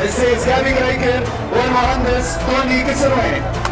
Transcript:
It says Gabi Greiker, One Mohandas, Tony Kisarwai.